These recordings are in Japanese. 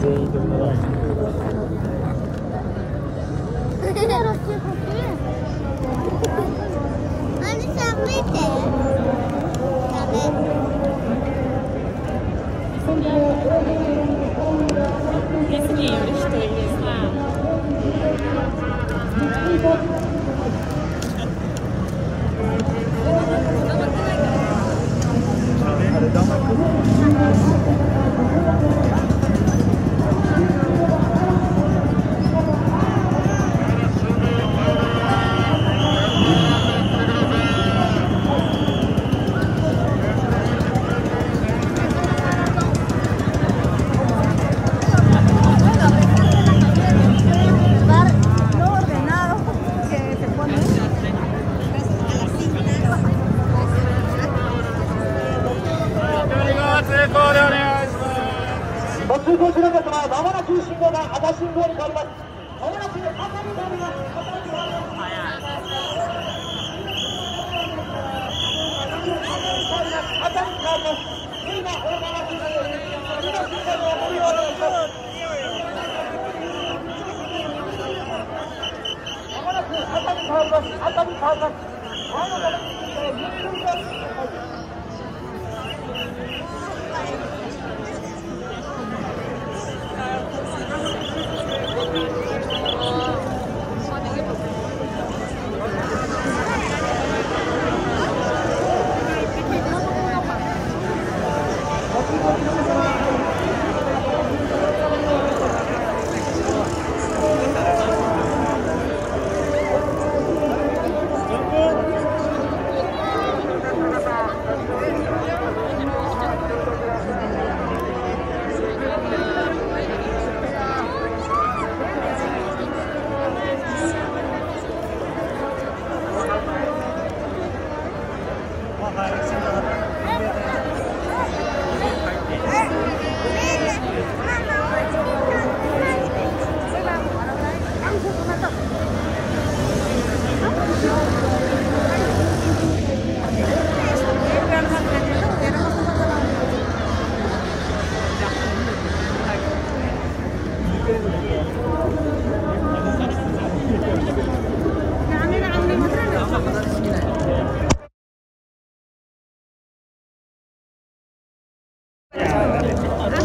全員ともない。通行しなかったらまもなく信号が赤信号に変わりますまもなく赤に変わります赤に変わります赤に変わります今このまま進んで今信号を守りをお願いしますまもなく赤に変わります赤に変わります前の方にゆっくりと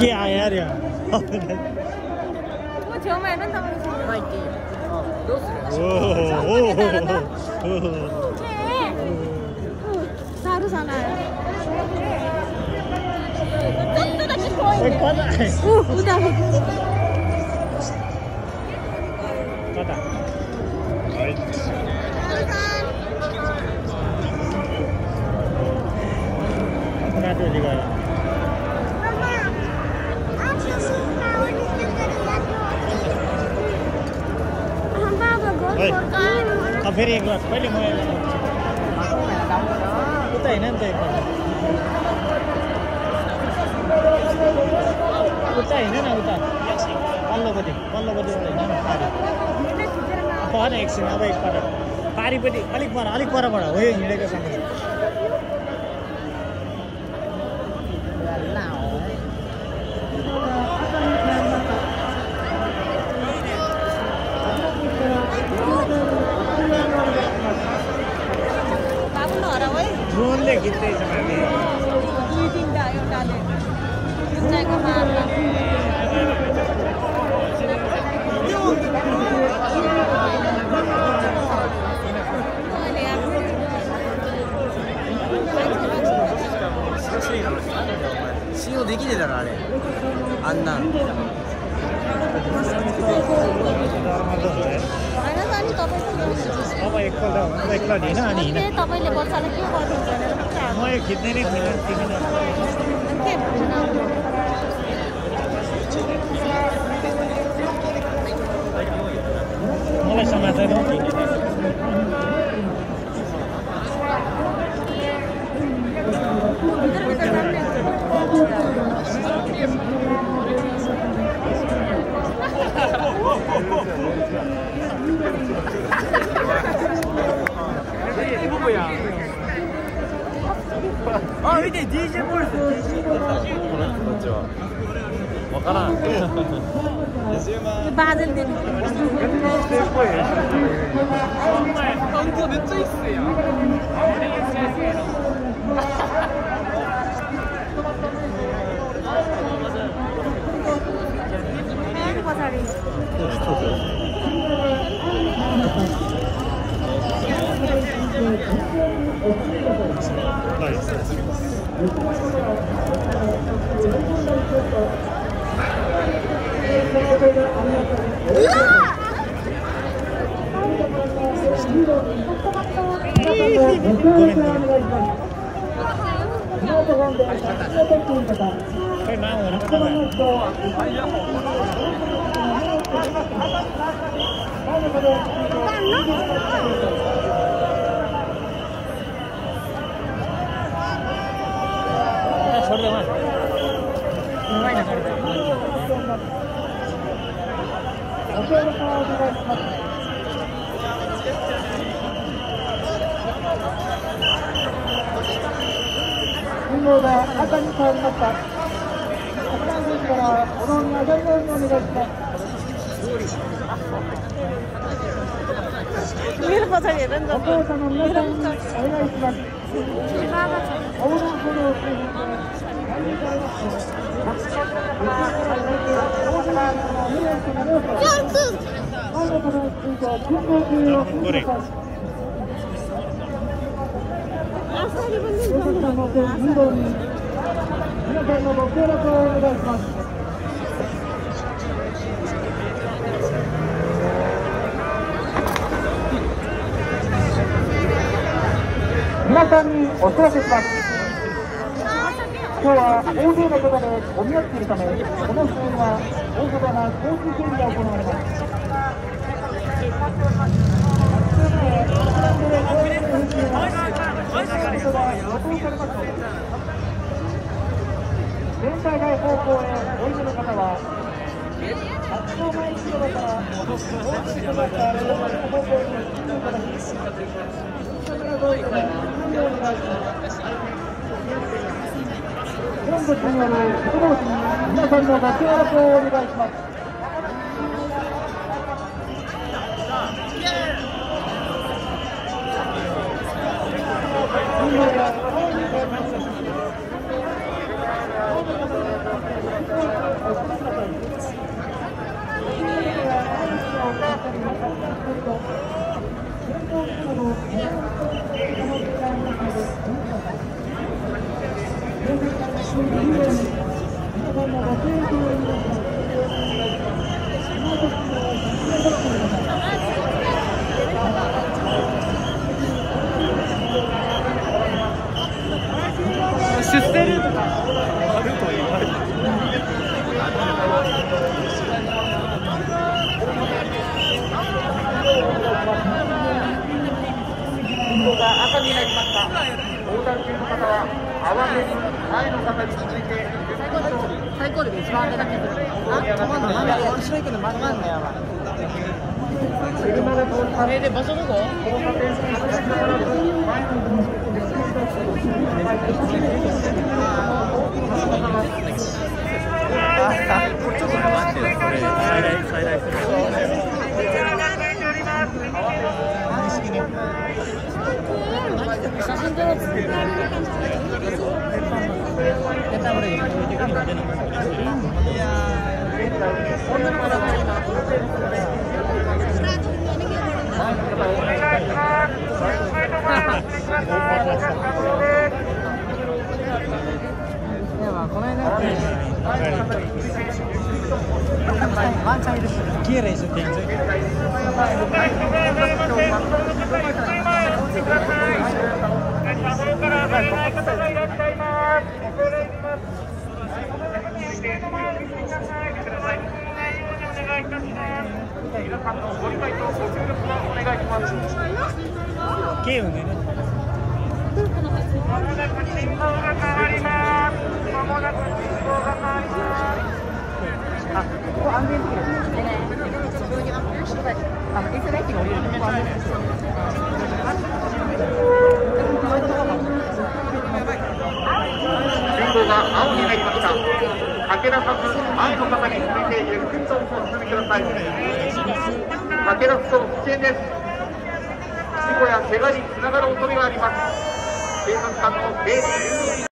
いややるよもう超前なんだもん前行っていいよどうするおおおおサルさないちょっとだけ怖いねえ来ないうん歌うまだはいなどう違 kafe एक ग्लास पहिले म उता होइन नि त एकपल्ट उता होइन न उता पल्लोपट्टि पल्लोपट्टिबाट होइन पारि पर एकछिन अब एकपल्ट पारिपट्टि अलिक पर अलिक परबाट हो यो हिँडेको सँग ड्रोनले खिच्दैछ माथि दुई तिनवटा एउटाले जुन मारेर अहिले आफ्नो 信用できねえだろあれあんな होइन त अनि तपाईँको अब एकपल्ट अब एकपल्ट हिँड अनि हिँड अहिले तपाईँले बच्चालाई के गर्नुहुन्छ भनेर मात्रै म आएको यो खिच्दै नै थिइनँ 아, 이게 DJ 보 ありがとうございます。これでうまい。うまいな、これで。おの。信号が赤に変わりました。飲みお願いします。Mira para salir, anda. Mira para salir. 皆さんのご協力をお願いします。皆さんにお知らせします」今日は大勢の方で混み合っているた。めこの試合は大幅な交通整理が行われます全体外方向へおいでの方は発行前広場から大きく止まった方向に進んでいただき後ろからどうぞようお願いします本日による出動時に皆さんのご協力をお願いします。出世るとかあると言われて信号が赤になりました横断中の方は最高で一番上だけどあ止まんのなんだ後ろ行くのまんなんだよ車が通りますえで場所どここの車線に必ず前のちょっと待ってよ、それ。最大最大写真撮ろうっつって絶対俺距離的には出なしください車道から離れない方がいらっしゃいます恐れ入りますい定の前を見てください車は進いお願いいたします皆さんのご理解とご協力をお願いしますゲームねまもなく信号が変わりますまもなく信号が変わりますあ、ここ安全ですね。自分に安全して、あの、エスライティング降りるとここ安全です。け出さず前の方に続いてゆっくりとお進みくださいかけ出す。と危険です。事故や怪我につながる恐れがあります。警察官の警備